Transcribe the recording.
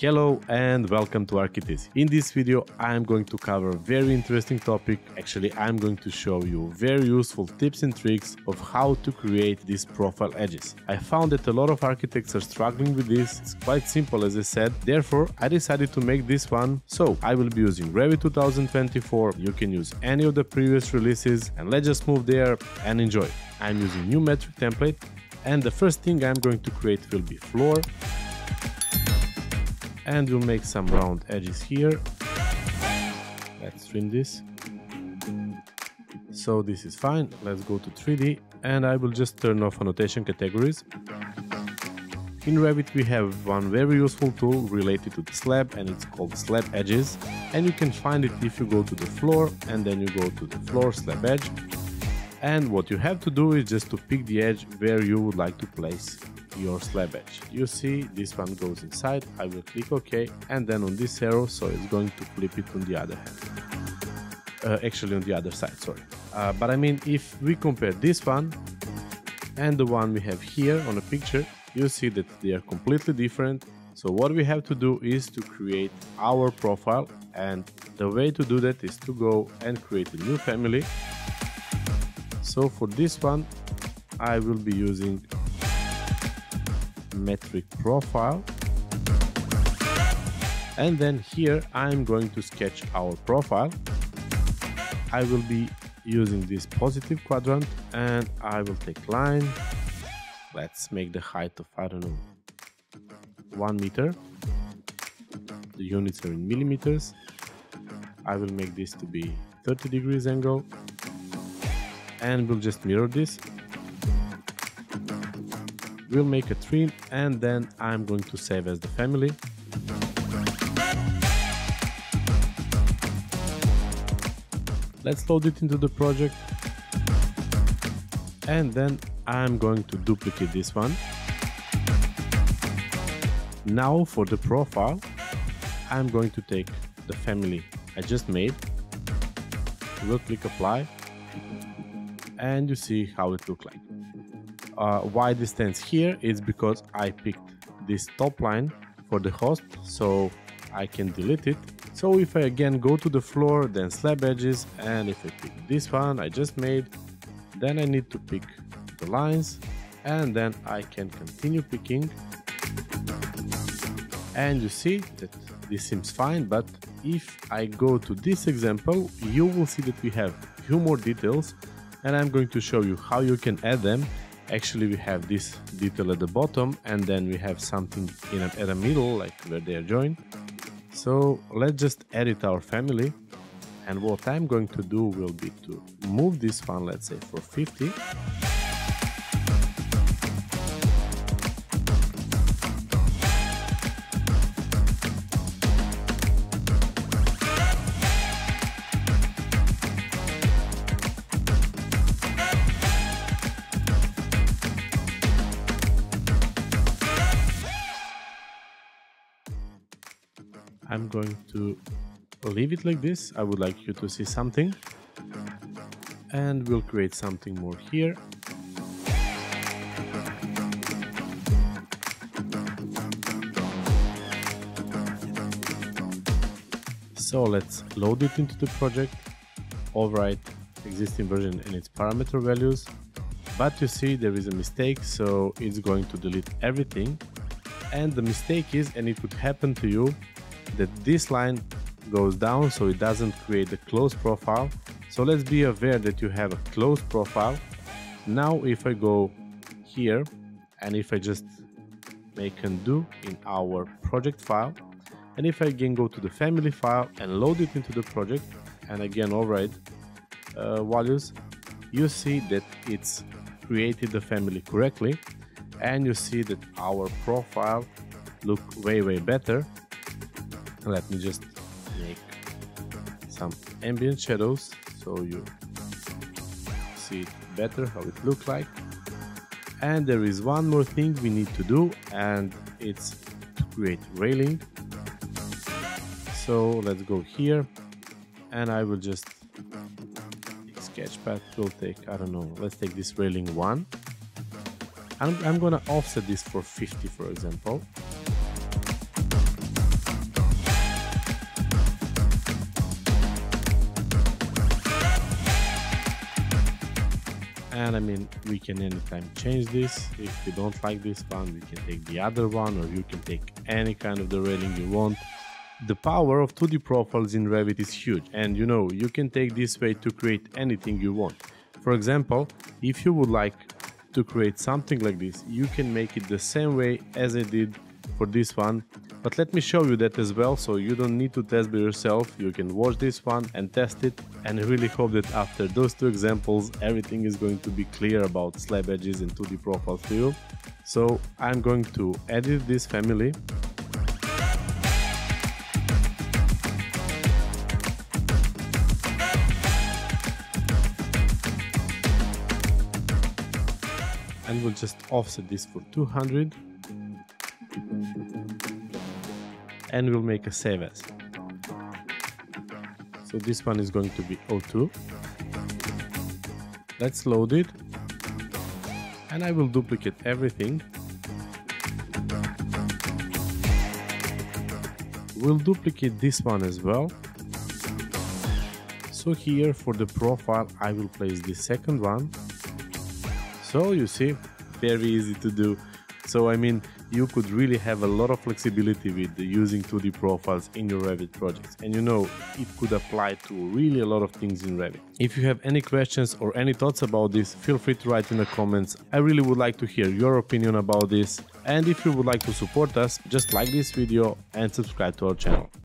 Hello and welcome to Arkiteasy. In this video I am going to cover a very interesting topic. Actually I am going to show you very useful tips and tricks of how to create these profile edges. I found that a lot of architects are struggling with this. It's quite simple as I said. Therefore I decided to make this one. So I will be using Revit 2024. You can use any of the previous releases and let's just move there and enjoy. I'm using new metric template and the first thing I'm going to create will be floor and we'll make some round edges here. Let's trim this. So this is fine. Let's go to 3d and I will just turn off annotation categories. In Revit we have one very useful tool related to the slab and it's called slab edges. And you can find it if you go to the floor and then you go to the floor slab edge. And what you have to do is just to pick the edge where you would like to place your slab edge. You see this one goes inside, I will click OK and then on this arrow so it's going to flip it on the other hand. Uh, actually on the other side, sorry. Uh, but I mean if we compare this one and the one we have here on a picture, you see that they are completely different. So what we have to do is to create our profile and the way to do that is to go and create a new family. So for this one I will be using metric profile. And then here I'm going to sketch our profile. I will be using this positive quadrant and I will take line. Let's make the height of I don't know one meter. The units are in millimeters. I will make this to be 30 degrees angle. And we'll just mirror this we'll make a trim and then I'm going to save as the family. Let's load it into the project and then I'm going to duplicate this one. Now for the profile, I'm going to take the family I just made, we'll click apply and you see how it looks like uh, why this stands here is because I picked this top line for the host so I can delete it. So if I again go to the floor then slab edges and if I pick this one I just made then I need to pick the lines and then I can continue picking. And you see that this seems fine but if I go to this example you will see that we have few more details and I'm going to show you how you can add them actually we have this detail at the bottom and then we have something in a, at the middle like where they are joined. So let's just edit our family and what I'm going to do will be to move this one let's say for 50 I'm going to leave it like this. I would like you to see something. And we'll create something more here. So let's load it into the project, overwrite existing version and its parameter values. But you see there is a mistake, so it's going to delete everything. And the mistake is, and it could happen to you, that this line goes down so it doesn't create a closed profile. So let's be aware that you have a closed profile. Now if I go here and if I just make undo in our project file and if I again go to the family file and load it into the project and again override uh, values you see that it's created the family correctly and you see that our profile look way way better let me just make some ambient shadows so you see it better how it looks like. And there is one more thing we need to do and it's to create railing. So let's go here and I will just sketch path will take I don't know let's take this railing one. I'm, I'm gonna offset this for 50 for example I mean we can anytime change this. If you don't like this one we can take the other one or you can take any kind of the railing you want. The power of 2D profiles in Revit is huge and you know you can take this way to create anything you want. For example if you would like to create something like this you can make it the same way as I did for this one but let me show you that as well so you don't need to test by yourself. You can watch this one and test it and really hope that after those two examples everything is going to be clear about slab edges and 2D profiles to you. So I'm going to edit this family. And we'll just offset this for 200 and we'll make a save as so this one is going to be O2 let's load it. And I will duplicate everything. We'll duplicate this one as well. So here for the profile I will place the second one. So you see, very easy to do. So I mean, you could really have a lot of flexibility with using 2D profiles in your Revit projects. And you know, it could apply to really a lot of things in Revit. If you have any questions or any thoughts about this, feel free to write in the comments. I really would like to hear your opinion about this. And if you would like to support us, just like this video and subscribe to our channel.